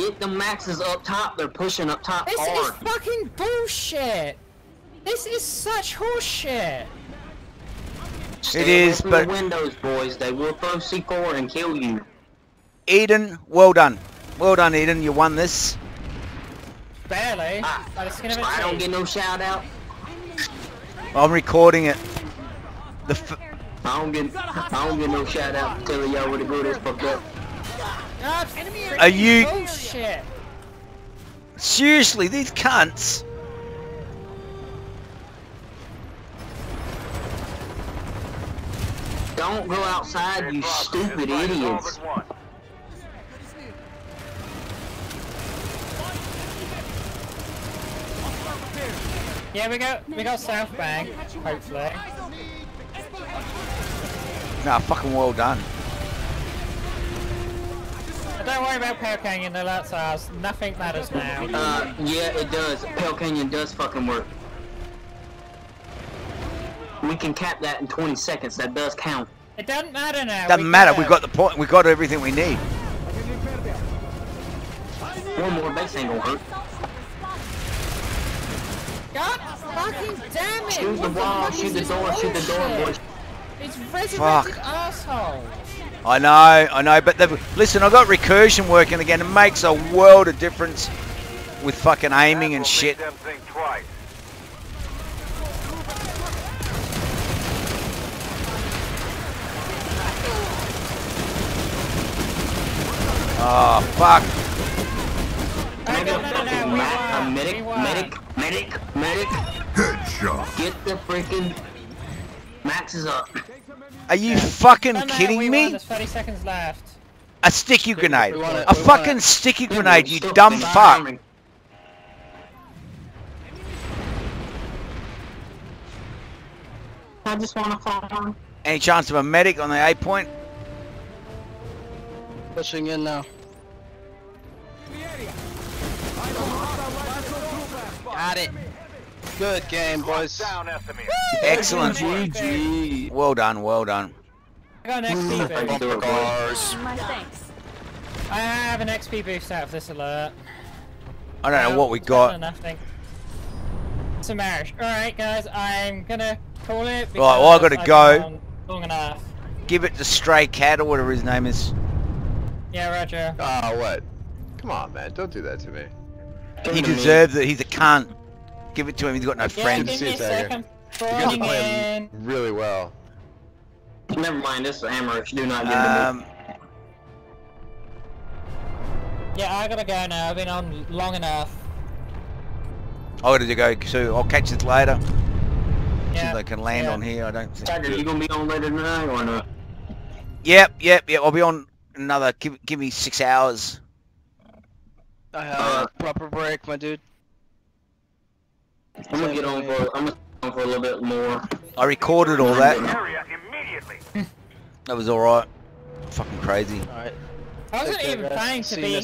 Get the maxes up top. They're pushing up top This hard. is fucking bullshit. This is such horseshit. Stay It away is, but- the windows, boys. They will throw C4 and kill you. Eden, well done. Well done, Eden. You won this. Barely. Ah, By skin of a I don't get no shout out. I'm recording it. The f I don't get I don't get no shout out telling y'all where to go this fucked up. Ah, Are you- Bullshit. seriously, these cunts. Don't go outside, you stupid idiots. Yeah, we go. We got South Bank. Hopefully. Nah, fucking well done. But don't worry about Pale Canyon. though, That's ours. Nothing matters now. Uh, yeah, it does. Pale Canyon does fucking work. We can cap that in 20 seconds. That does count. It doesn't matter now. Doesn't we matter. go. We got the point. We got everything we need. One more base ain't gonna hurt. God fucking damn it! Shoot the wall, shoot the this door, shoot the door, boys. It's resurrected Fuck. assholes. I know, I know, but they've, listen, I got recursion working again. It makes a world of difference with fucking aiming and shit. Them think twice. Oh fuck! No, no, no, medic, medic, medic, medic? Headshot. Get the freaking maxes up. Are you fucking No, no, kidding we me? Won. There's 30 seconds left. A sticky grenade. it, A we want fucking it. sticky grenade, you Still dumb fire fuck. arming. I just want to farm. Any chance of a medic on the A point? Pushing in now. Got it. Good game, boys. Excellent. GG. Well done, well done. I got an XP boost. Bumper cars. My thanks. I have an XP boost out of this alert. I don't know what we got. Nothing. It's a marriage. Alright, guys, I'm gonna call it. Right, well, I gotta I've go. Long enough. Give it to Stray Cat or whatever his name is. Yeah, Roger. Ah, what? Come on, man. Don't do that to me. He deserves it. He's a cunt. Give it to him. He's got no Yeah, friends. give me a See a second. second. You guys are playing in. really well. Never mind, this is ambush. Do not give it to me. Um, Yeah, I gotta go now. I've been on long enough. I gotta go too. I'll catch this later. See Yeah. if they can land yeah. on here. I don't think. Tiger, you gonna be on later tonight or not? Yep, yep, yep. I'll be on another. Give, give me six hours. I have Uh, a proper break, my dude. I'm gonna get on for. I'm gonna get on for a little bit more. I recorded all that. Immediately. That was all right. Fucking crazy. Alright. I wasn't Take even guys. planning to be next